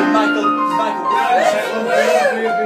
Michael, Michael.